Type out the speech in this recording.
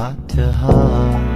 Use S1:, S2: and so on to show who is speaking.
S1: heart to heart